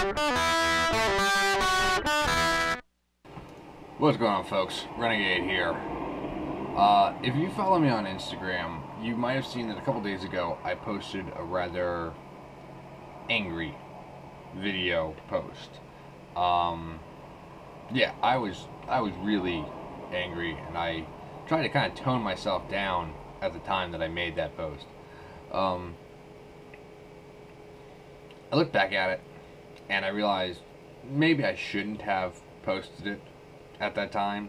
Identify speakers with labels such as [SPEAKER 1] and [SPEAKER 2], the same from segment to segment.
[SPEAKER 1] What's going on, folks? Renegade here. Uh, if you follow me on Instagram, you might have seen that a couple days ago I posted a rather angry video post. Um, yeah, I was I was really angry, and I tried to kind of tone myself down at the time that I made that post. Um, I looked back at it, and I realized maybe I shouldn't have posted it at that time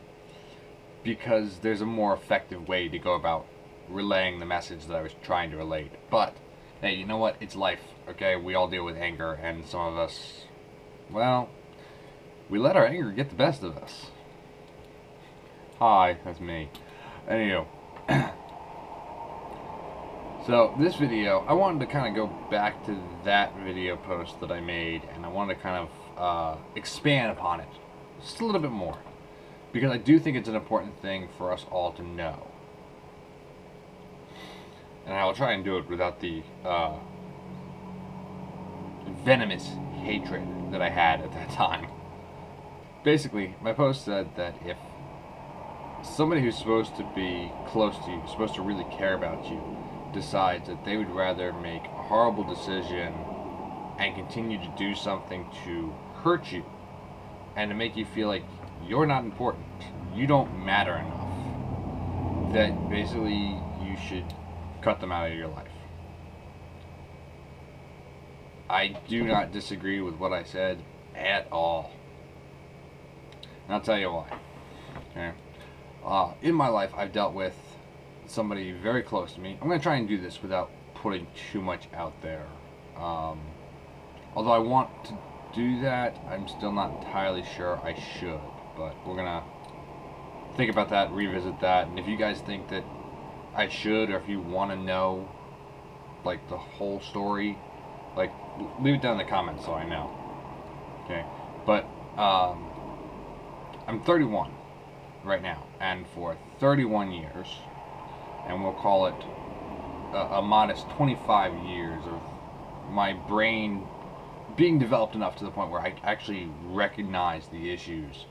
[SPEAKER 1] because there's a more effective way to go about relaying the message that I was trying to relate. But hey, you know what? It's life, okay? We all deal with anger, and some of us, well, we let our anger get the best of us. Hi, that's me. Anywho. so, this video, I wanted to kind of go back to that video post that I made, and I wanted to kind of uh, expand upon it just a little bit more. Because I do think it's an important thing for us all to know. And I will try and do it without the uh, venomous hatred that I had at that time. Basically, my post said that if somebody who's supposed to be close to you, supposed to really care about you, decides that they would rather make a horrible decision and continue to do something to hurt you and to make you feel like you're not important, you don't matter enough, that basically you should cut them out of your life. I do not disagree with what I said at all. And I'll tell you why. Okay. Uh, in my life, I've dealt with somebody very close to me. I'm going to try and do this without putting too much out there. Um, although I want to do that, I'm still not entirely sure I should. But we're going to think about that, revisit that. And if you guys think that I should, or if you want to know, like, the whole story, like, leave it down in the comments so I know. Okay? But, um, I'm 31 right now, and for 31 years, and we'll call it a, a, modest 25 years of my brain being developed enough to the point where I actually recognize the issues.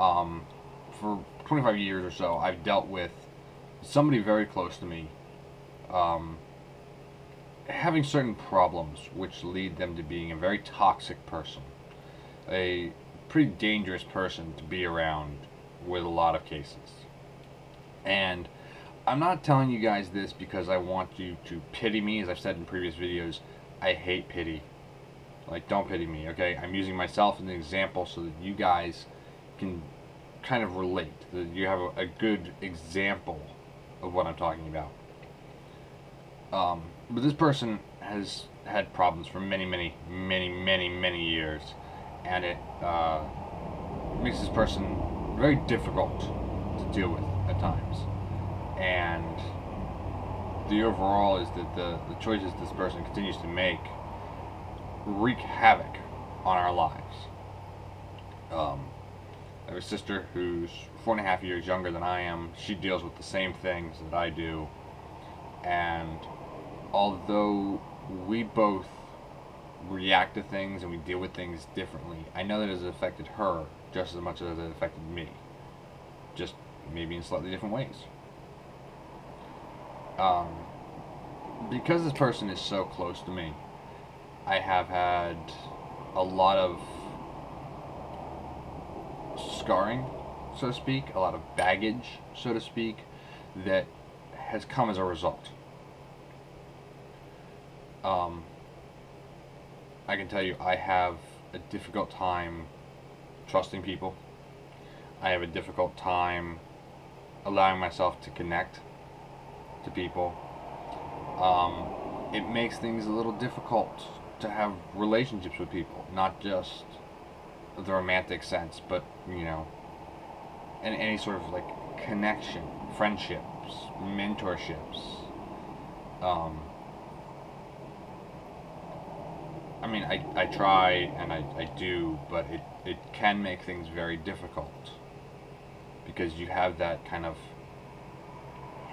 [SPEAKER 1] Um, for 25 years or so, I've dealt with somebody very close to me um, having certain problems which lead them to being a very toxic person. A pretty dangerous person to be around with a lot of cases. And I'm not telling you guys this because I want you to pity me, as I've said in previous videos. I hate pity. Like, don't pity me, okay? I'm using myself as an example so that you guys can kind of relate, that you have a, a good example of what I'm talking about. Um, but this person has had problems for many, many, many, many, many years, and it uh, makes this person very difficult to deal with at times. And the overall is that the, the choices this person continues to make wreak havoc on our lives. Um, I have a sister who's four and a half years younger than I am. She deals with the same things that I do. And although we both react to things and we deal with things differently, I know that it has affected her just as much as it affected me. Just maybe in slightly different ways. Um, because this person is so close to me, I have had a lot of scarring, so to speak, a lot of baggage, so to speak, that has come as a result. Um, I can tell you, I have a difficult time trusting people. I have a difficult time allowing myself to connect to people. Um, it makes things a little difficult to have relationships with people, not just the romantic sense, but you know, in any sort of like connection, friendships, mentorships. Um, I mean, I, I try and I, I do, but it, it can make things very difficult because you have that kind of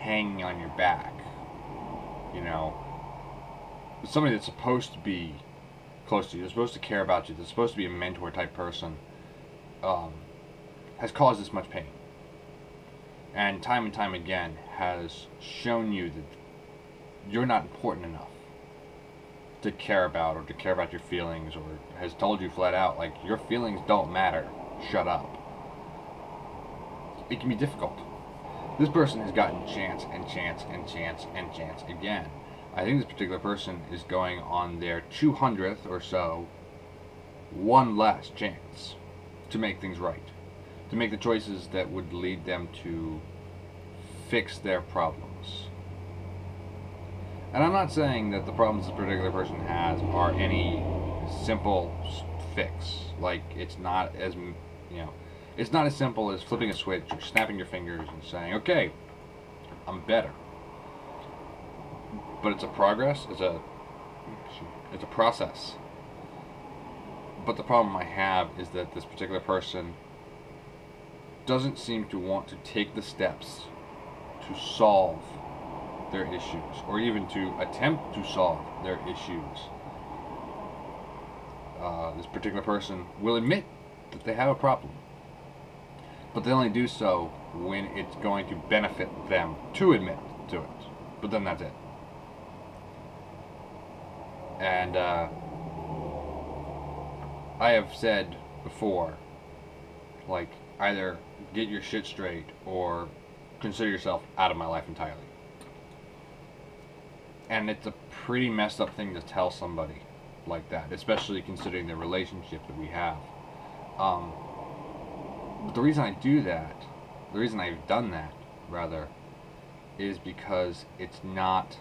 [SPEAKER 1] hanging on your back, you know. Somebody that's supposed to be close to you, that's supposed to care about you, that's supposed to be a mentor type person, um, has caused this much pain. And time and time again has shown you that you're not important enough to care about or to care about your feelings or has told you flat out like your feelings don't matter shut up it can be difficult this person has gotten chance and chance and chance and chance again i think this particular person is going on their 200th or so one last chance to make things right to make the choices that would lead them to fix their problems and I'm not saying that the problems this particular person has are any simple fix. Like it's not as you know, it's not as simple as flipping a switch or snapping your fingers and saying, "Okay, I'm better." But it's a progress. It's a it's a process. But the problem I have is that this particular person doesn't seem to want to take the steps to solve their issues or even to attempt to solve their issues. Uh, this particular person will admit that they have a problem, but they only do so when it's going to benefit them to admit to it. But then that's it. And uh, I have said before, like, either get your shit straight or consider yourself out of my life entirely and it's a pretty messed up thing to tell somebody like that, especially considering the relationship that we have. Um, but the reason I do that, the reason I've done that, rather, is because it's not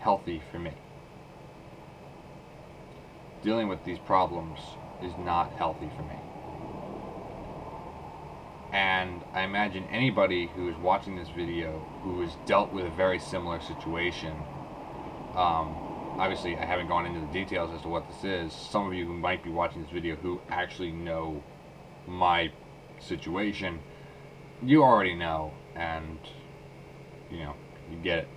[SPEAKER 1] healthy for me. Dealing with these problems is not healthy for me. And I imagine anybody who is watching this video who has dealt with a very similar situation um, obviously, I haven't gone into the details as to what this is. Some of you who might be watching this video who actually know my situation, you already know, and, you know, you get it.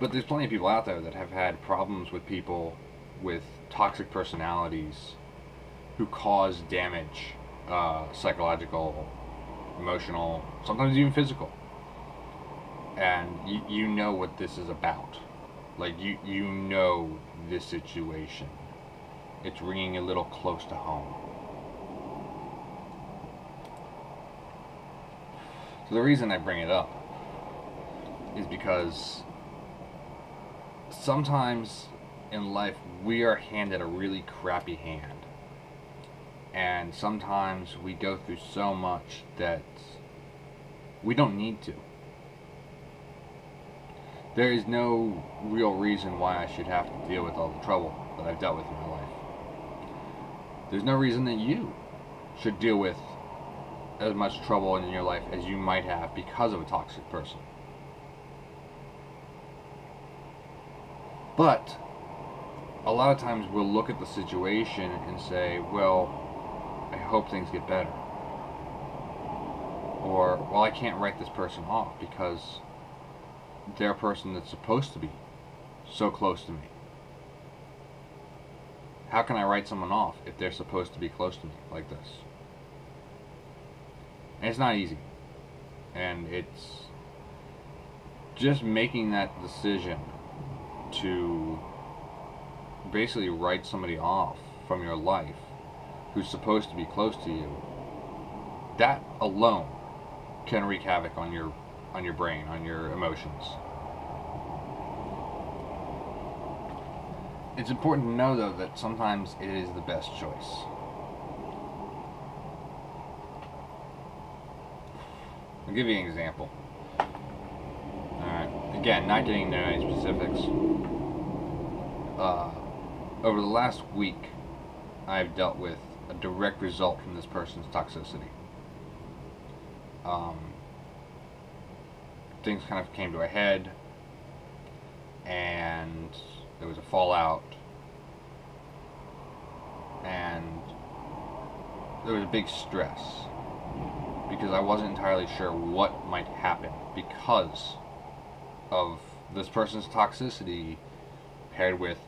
[SPEAKER 1] But there's plenty of people out there that have had problems with people with toxic personalities who cause damage, uh, psychological, emotional, sometimes even physical. And you, you know what this is about. Like you you know this situation. It's ringing a little close to home. So the reason I bring it up is because sometimes in life we are handed a really crappy hand. And sometimes we go through so much that we don't need to there is no real reason why I should have to deal with all the trouble that I've dealt with in my life. There's no reason that you should deal with as much trouble in your life as you might have because of a toxic person. But a lot of times we'll look at the situation and say, well, I hope things get better. Or, well, I can't write this person off because they're a person that's supposed to be so close to me. How can I write someone off if they're supposed to be close to me like this? It's not easy. And it's just making that decision to basically write somebody off from your life who's supposed to be close to you. That alone can wreak havoc on your on your brain, on your emotions. It's important to know, though, that sometimes it is the best choice. I'll give you an example. Alright, again, not getting into any specifics. Uh, over the last week, I've dealt with a direct result from this person's toxicity. Um, things kind of came to a head and there was a fallout and there was a big stress because I wasn't entirely sure what might happen because of this person's toxicity paired with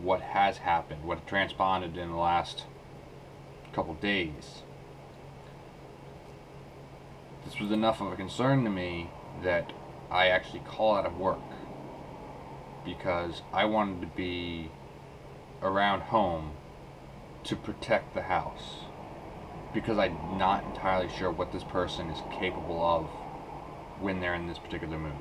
[SPEAKER 1] what has happened, what transpired in the last couple days. This was enough of a concern to me that I actually call out of work because I wanted to be around home to protect the house because I'm not entirely sure what this person is capable of when they're in this particular mood.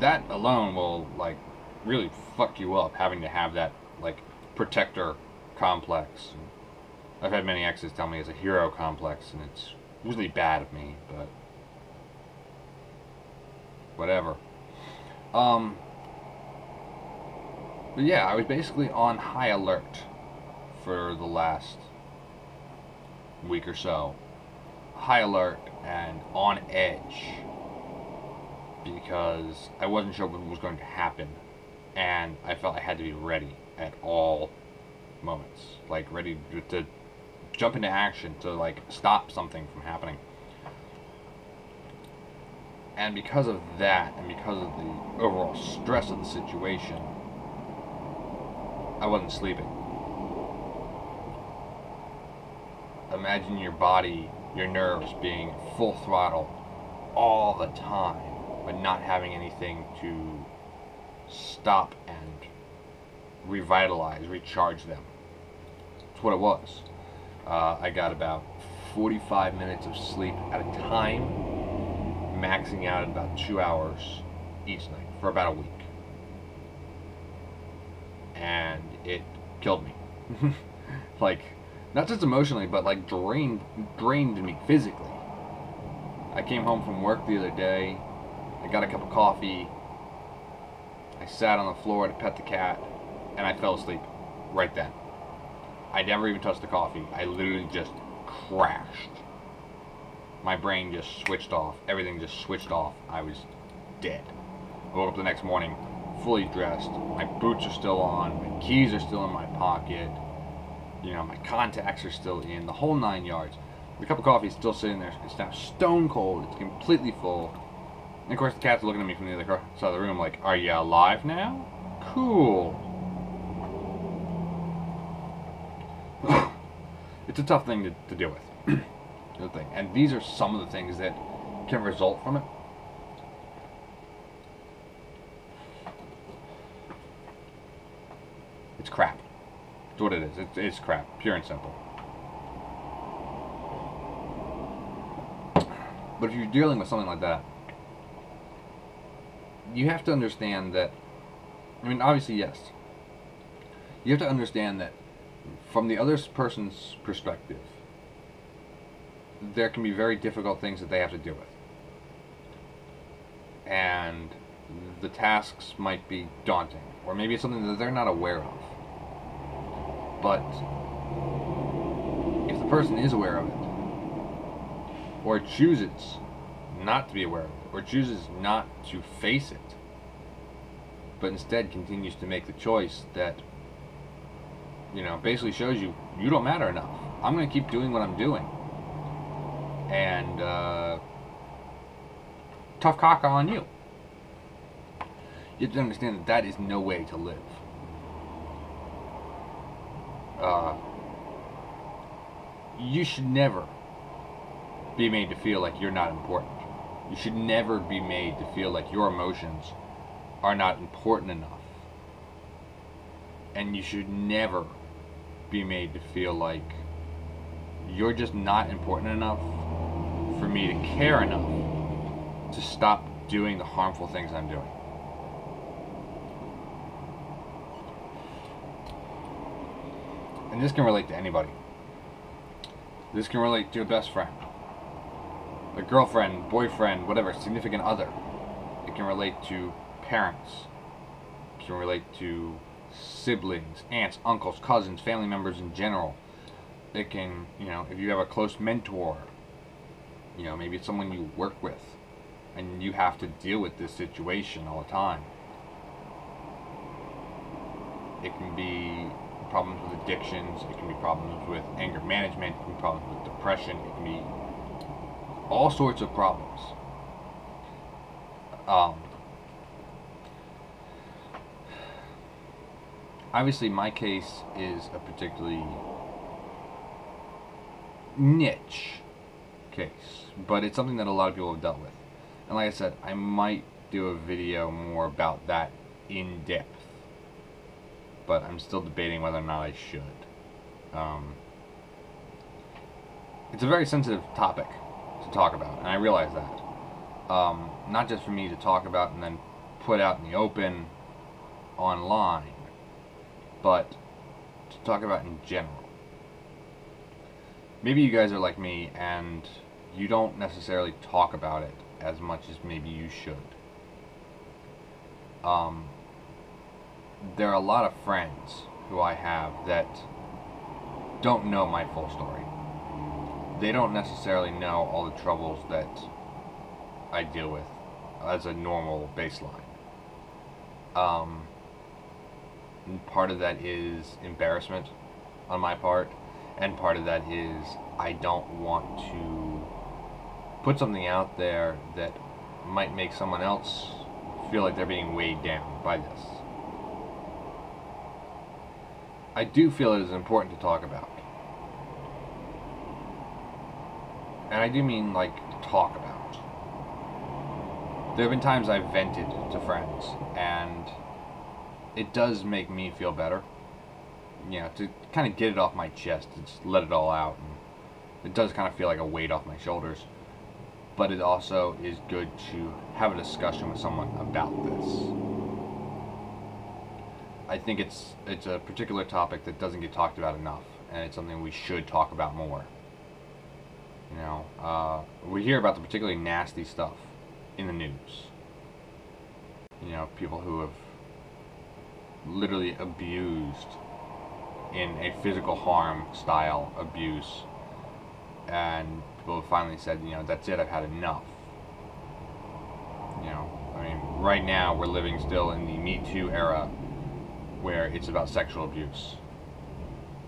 [SPEAKER 1] That alone will like really fuck you up having to have that like protector complex. I've had many exes tell me it's a hero complex and it's really bad of me, but whatever. Um but yeah, I was basically on high alert for the last week or so. High alert and on edge because I wasn't sure what was going to happen and I felt I had to be ready at all moments. Like ready to, jump into action to like stop something from happening. And because of that and because of the overall stress of the situation, I wasn't sleeping. Imagine your body, your nerves being full throttle all the time, but not having anything to stop and revitalize, recharge them. That's what it was. Uh, I got about 45 minutes of sleep at a time, maxing out at about two hours each night for about a week. And it killed me. like, not just emotionally, but like drained, drained me physically. I came home from work the other day. I got a cup of coffee. I sat on the floor to pet the cat, and I fell asleep right then. I never even touched the coffee. I literally just crashed. My brain just switched off. Everything just switched off. I was dead. I woke up the next morning fully dressed. My boots are still on. My keys are still in my pocket. You know, my contacts are still in. The whole nine yards. The cup of coffee is still sitting there. It's now stone cold. It's completely full. And of course, the cat's looking at me from the other side of the room like, Are you alive now? Cool. it's a tough thing to, to deal with. the thing. And these are some of the things that can result from it. It's crap. It's what it is. It's, it's crap. Pure and simple. But if you're dealing with something like that, you have to understand that. I mean, obviously, yes. You have to understand that from the other person's perspective, there can be very difficult things that they have to deal with. And the tasks might be daunting, or maybe it's something that they're not aware of. But if the person is aware of it, or chooses not to be aware of it, or chooses not to face it, but instead continues to make the choice that, you know, basically shows you you don't matter enough. I'm going to keep doing what I'm doing. And, uh, tough caca on you. You have to understand that that is no way to live. Uh, you should never be made to feel like you're not important. You should never be made to feel like your emotions are not important enough. And you should never be made to feel like you're just not important enough for me to care enough to stop doing the harmful things I'm doing. And this can relate to anybody. This can relate to a best friend, a girlfriend, boyfriend, whatever, significant other. It can relate to parents. It can relate to siblings, aunts, uncles, cousins, family members in general. It can, you know, if you have a close mentor, you know, maybe it's someone you work with, and you have to deal with this situation all the time. It can be problems with addictions, it can be problems with anger management, it can be problems with depression, it can be all sorts of problems. Um, obviously my case is a particularly niche case, but it's something that a lot of people have dealt with. And like I said, I might do a video more about that in depth, but I'm still debating whether or not I should. Um, it's a very sensitive topic to talk about, and I realize that. Um, not just for me to talk about and then put out in the open online, but to talk about in general. Maybe you guys are like me and you don't necessarily talk about it as much as maybe you should. Um, there are a lot of friends who I have that don't know my full story. They don't necessarily know all the troubles that I deal with as a normal baseline. Um, part of that is embarrassment on my part, and part of that is I don't want to put something out there that might make someone else feel like they're being weighed down by this. I do feel it is important to talk about. And I do mean like talk about. There have been times I've vented to friends and it does make me feel better. You know, to kind of get it off my chest, to just let it all out. And it does kind of feel like a weight off my shoulders but it also is good to have a discussion with someone about this. I think it's it's a particular topic that doesn't get talked about enough, and it's something we should talk about more. You know, uh, we hear about the particularly nasty stuff in the news. You know, people who have literally abused in a physical harm style abuse and people have finally said, you know, that's it, I've had enough. You know, I mean, right now we're living still in the Me Too era where it's about sexual abuse.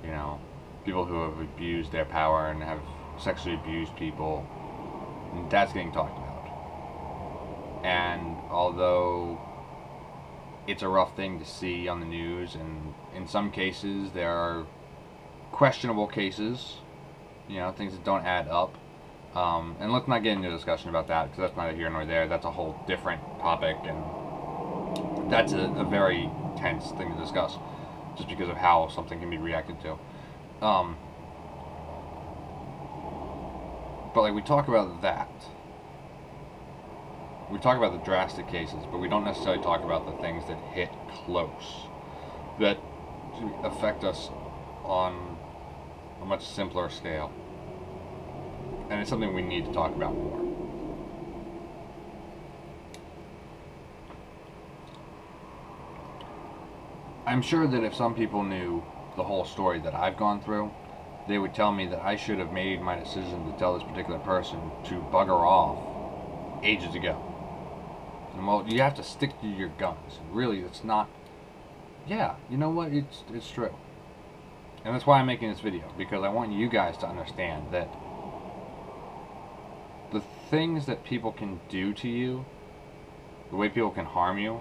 [SPEAKER 1] You know, people who have abused their power and have sexually abused people, that's getting talked about. And although it's a rough thing to see on the news, and in some cases there are questionable cases, you know, things that don't add up. Um, and let's not get into a discussion about that because that's neither here nor there. That's a whole different topic, and that's a, a, very tense thing to discuss just because of how something can be reacted to. Um, but like we talk about that. We talk about the drastic cases, but we don't necessarily talk about the things that hit close, that affect us on a much simpler scale. And it's something we need to talk about more. I'm sure that if some people knew the whole story that I've gone through, they would tell me that I should have made my decision to tell this particular person to bugger off ages ago. And well, you have to stick to your guns. Really, it's not. Yeah, you know what? It's it's true. And that's why I'm making this video, because I want you guys to understand that the things that people can do to you, the way people can harm you,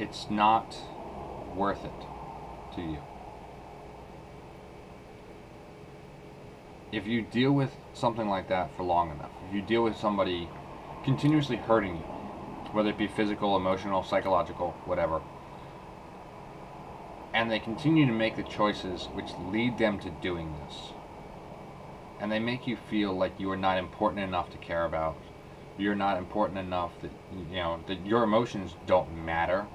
[SPEAKER 1] it's not worth it to you. If you deal with something like that for long enough, if you deal with somebody continuously hurting you, whether it be physical, emotional, psychological, whatever, and they continue to make the choices which lead them to doing this. And they make you feel like you are not important enough to care about. You're not important enough that you know that your emotions don't matter.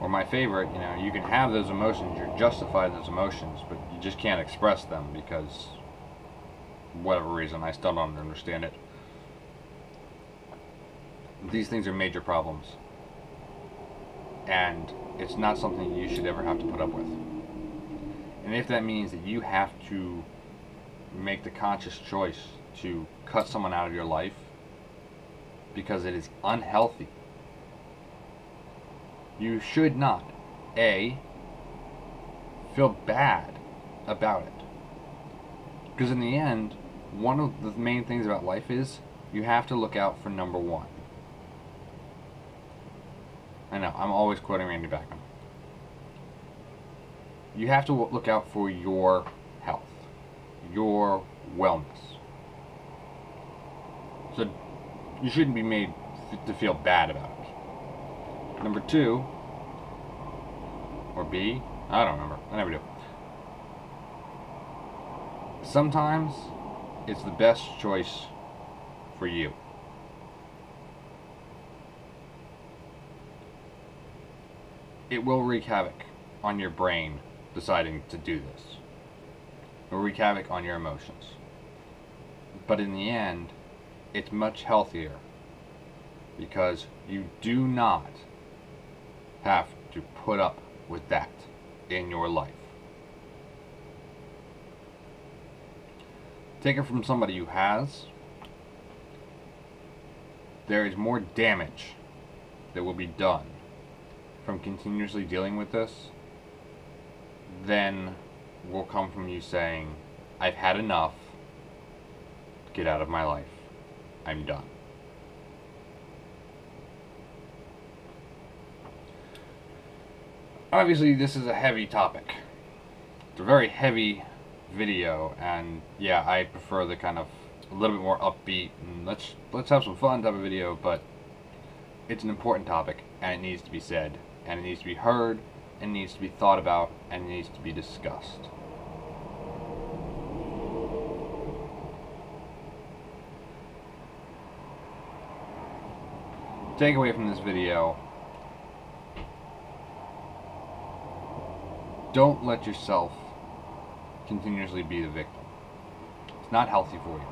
[SPEAKER 1] Or my favorite, you know, you can have those emotions, you're justified those emotions, but you just can't express them because whatever reason, I still don't understand it. These things are major problems. And it's not something you should ever have to put up with. And if that means that you have to make the conscious choice to cut someone out of your life because it is unhealthy, you should not, A, feel bad about it. Because in the end, one of the main things about life is you have to look out for number one. I know, I'm always quoting Randy Bachman. you have to look out for your health, your wellness. So you shouldn't be made to feel bad about it. Number two, or B, I don't remember. I never do. Sometimes it's the best choice for you. It will wreak havoc on your brain deciding to do this. It will wreak havoc on your emotions. But in the end, it's much healthier because you do not have to put up with that in your life. Take it from somebody who has. There is more damage that will be done from continuously dealing with this than will come from you saying, I've had enough. Get out of my life. I'm done. Obviously, this is a heavy topic. It's a very heavy video, and yeah, I prefer the kind of a little bit more upbeat and let's let's have some fun type of video. But it's an important topic, and it needs to be said, and it needs to be heard, and it needs to be thought about, and it needs to be discussed. Takeaway from this video don't let yourself continuously be the victim. It's not healthy for you.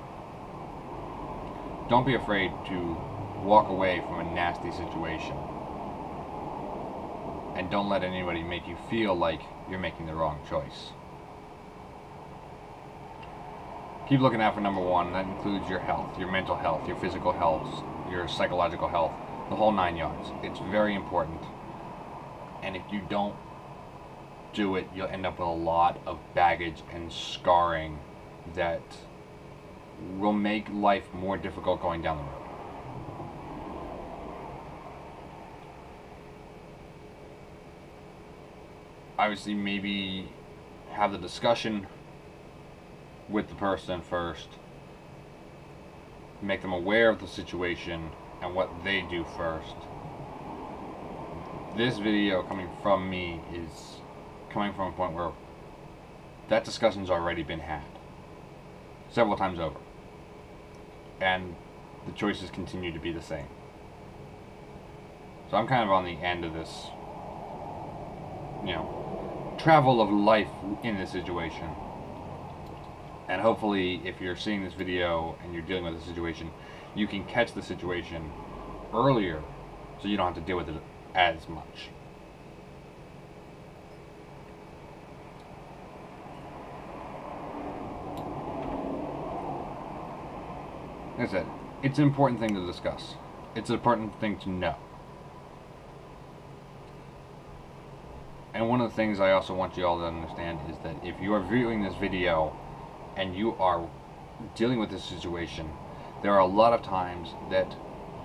[SPEAKER 1] Don't be afraid to walk away from a nasty situation. And don't let anybody make you feel like you're making the wrong choice. Keep looking out for number one. That includes your health, your mental health, your physical health, your psychological health, the whole nine yards. It's very important. And if you don't do it, you'll end up with a lot of baggage and scarring that will make life more difficult going down the road. Obviously, maybe have the discussion with the person first, make them aware of the situation and what they do first. This video coming from me is coming from a point where that discussion's already been had several times over. And the choices continue to be the same. So I'm kind of on the end of this, you know, travel of life in this situation. And hopefully, if you're seeing this video and you're dealing with a situation, you can catch the situation earlier so you don't have to deal with it as much. Like I said, it's an important thing to discuss. It's an important thing to know. And one of the things I also want you all to understand is that if you are viewing this video and you are dealing with this situation, there are a lot of times that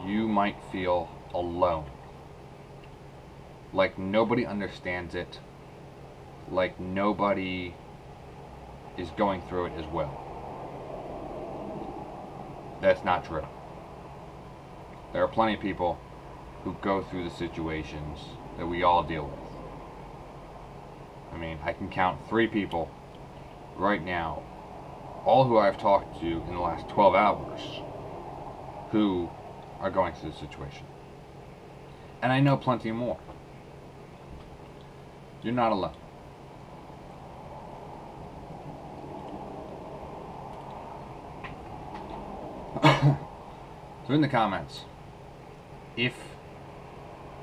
[SPEAKER 1] you might feel alone. Like nobody understands it. Like nobody is going through it as well. That's not true. There are plenty of people who go through the situations that we all deal with. I mean, I can count three people right now, all who I've talked to in the last 12 hours, who are going through the situation. And I know plenty more. You're not alone. So in the comments, if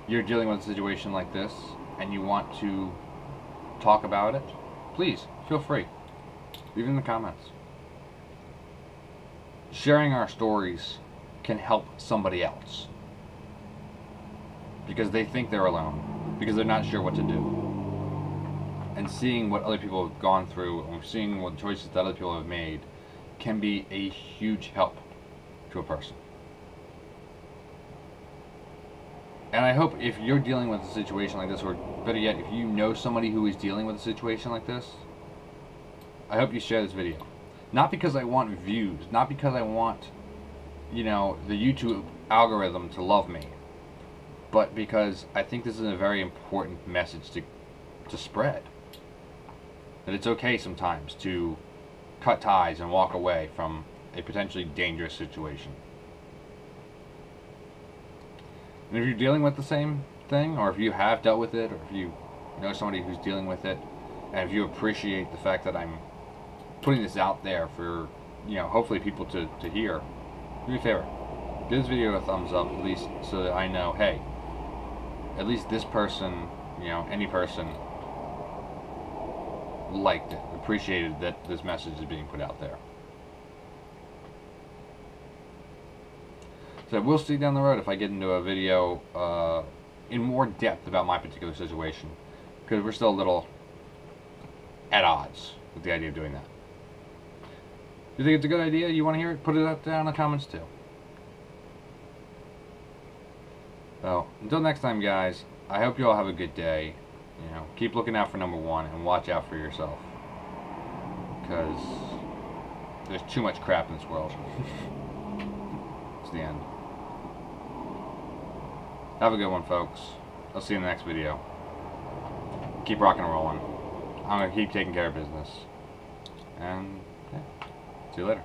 [SPEAKER 1] you're dealing with a situation like this and you want to talk about it, please feel free. Leave it in the comments. Sharing our stories can help somebody else because they think they're alone because they're not sure what to do. And seeing what other people have gone through and seeing what choices that other people have made can be a huge help to a person. And I hope if you're dealing with a situation like this, or better yet, if you know somebody who is dealing with a situation like this, I hope you share this video. Not because I want views, not because I want, you know, the YouTube algorithm to love me, but because I think this is a very important message to, to spread. That it's okay sometimes to cut ties and walk away from a potentially dangerous situation. And if you're dealing with the same thing, or if you have dealt with it, or if you know somebody who's dealing with it, and if you appreciate the fact that I'm putting this out there for, you know, hopefully people to, to hear, do me a favor. Give this video a thumbs up, at least so that I know, hey, at least this person, you know, any person liked it, appreciated that this message is being put out there. So we'll see down the road if I get into a video uh, in more depth about my particular situation, because we're still a little at odds with the idea of doing that. You think it's a good idea? You want to hear it? Put it up down in the comments too. So, until next time, guys, I hope you all have a good day. You know, keep looking out for number one and watch out for yourself. Because there's too much crap in this world. it's the end. Have a good one, folks. I'll see you in the next video. Keep rocking and rolling. I'm going to keep taking care of business. And, yeah. See you later.